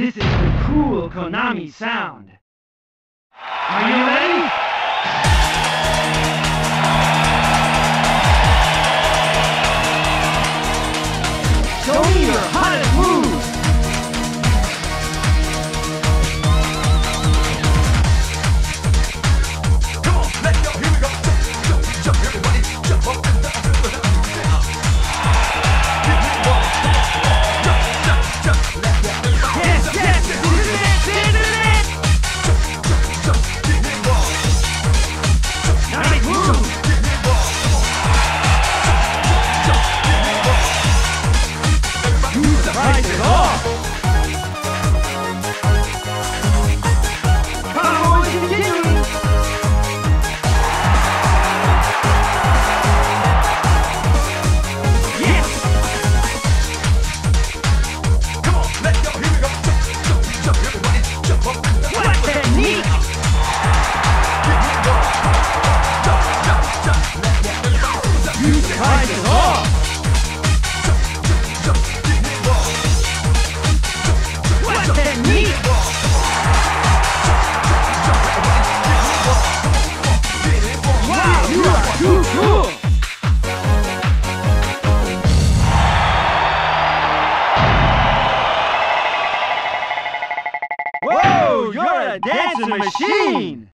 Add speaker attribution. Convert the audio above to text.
Speaker 1: This is the cool Konami sound. Are you ready? technique. a dancing machine!